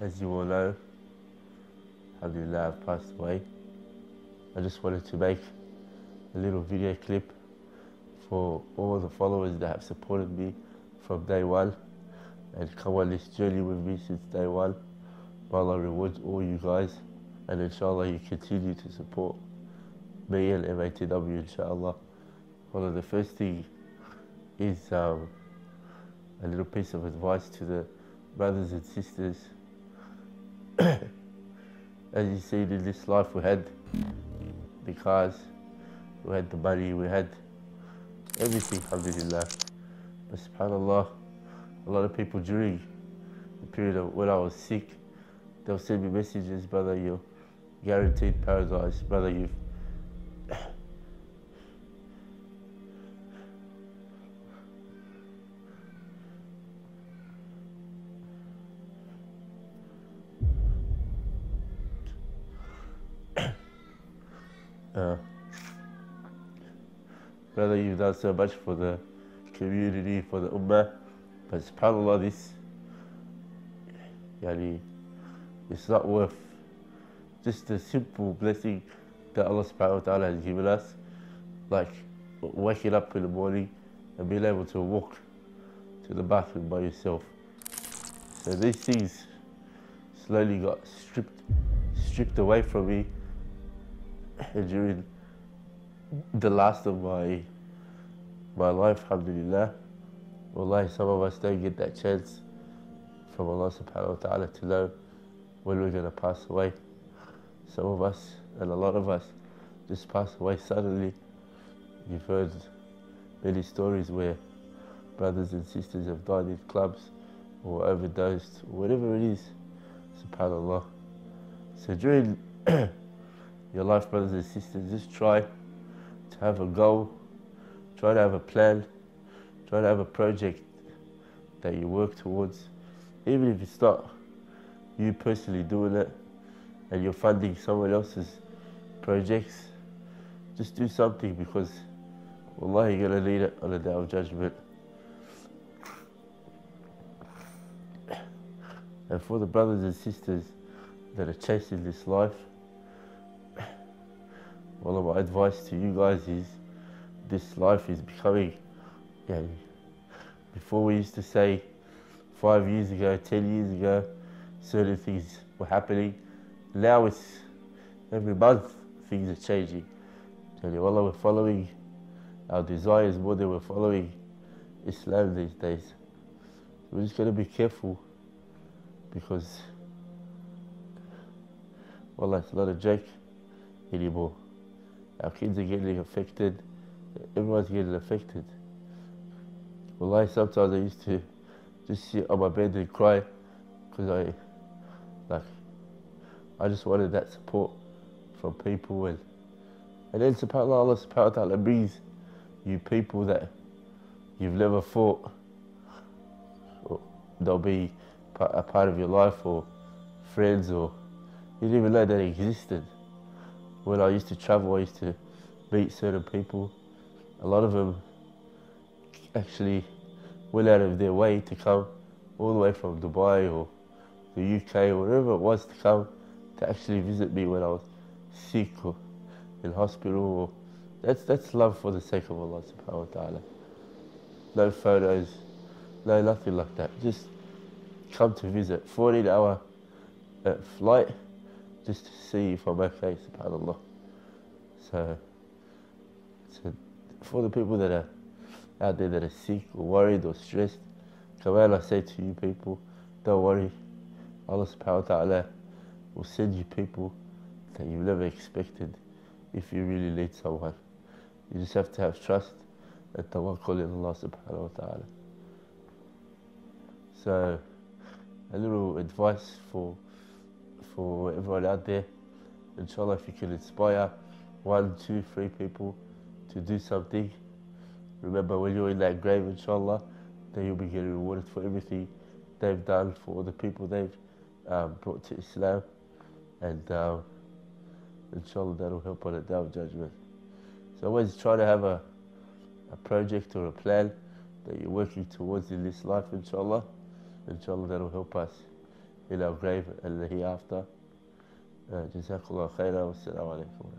as you all know, Alhamdulillah, I've passed away. I just wanted to make a little video clip for all the followers that have supported me from day one and come on this journey with me since day one. May Allah reward all you guys and inshallah you continue to support me and MATW inshallah. One of the first thing is um, a little piece of advice to the brothers and sisters. As you see in this life we had the cars, we had the money, we had everything, alhamdulillah. But subhanAllah, a lot of people during the period of when I was sick, they'll send me messages, brother, you're guaranteed paradise, brother, you've Uh, brother, you've done so much for the community, for the ummah, but subhanAllah, this, yani, it's not worth just the simple blessing that Allah subhanahu wa ta'ala has given us, like waking up in the morning and being able to walk to the bathroom by yourself. So these things slowly got stripped, stripped away from me during the last of my my life, alhamdulillah. Wallahi, some of us don't get that chance from Allah subhanahu wa ta'ala to know when we're going to pass away. Some of us, and a lot of us, just pass away suddenly. You've heard many stories where brothers and sisters have died in clubs or overdosed, or whatever it is, subhanAllah. So during your life, brothers and sisters, just try to have a goal, try to have a plan, try to have a project that you work towards. Even if it's not you personally doing it and you're funding someone else's projects, just do something because Allah, you're going to need it on the day of judgment. And for the brothers and sisters that are chasing this life, one of my advice to you guys is this life is becoming, yeah, before we used to say five years ago, 10 years ago, certain things were happening. Now it's every month things are changing. And Allah, we're following our desires more than we're following Islam these days. We're just going to be careful because, well, it's not a joke anymore. Our kids are getting affected. Everyone's getting affected. Well, I sometimes I used to just sit on my bed and cry because I, like, I just wanted that support from people and and then subhanAllah, Allah subhanahu wa brings you people that you've never thought they'll be a part of your life or friends or you didn't even know they existed when I used to travel, I used to meet certain people. A lot of them actually went out of their way to come all the way from Dubai or the UK or wherever it was to come to actually visit me when I was sick or in hospital. Or that's that's love for the sake of Allah subhanahu wa ta'ala. No photos, no nothing like that. Just come to visit. 14 hour uh, flight just to see if I'm okay, subhanAllah. So, so for the people that are out there that are sick or worried or stressed, out, I say to you people, don't worry. Allah subhanahu wa ta'ala will send you people that you've never expected if you really need someone. You just have to have trust and tawakkul in Allah subhanahu wa ta'ala. So, a little advice for for everyone out there. Inshallah, if you can inspire one, two, three people to do something, remember when you're in that grave, inshallah, then you'll be getting rewarded for everything they've done, for all the people they've um, brought to Islam. And um, inshallah, that'll help on the day of judgment. So always try to have a, a project or a plan that you're working towards in this life, inshallah. Inshallah, that'll help us إلى grave اللي هي after. جزاك الله خيرا والسلام عليكم.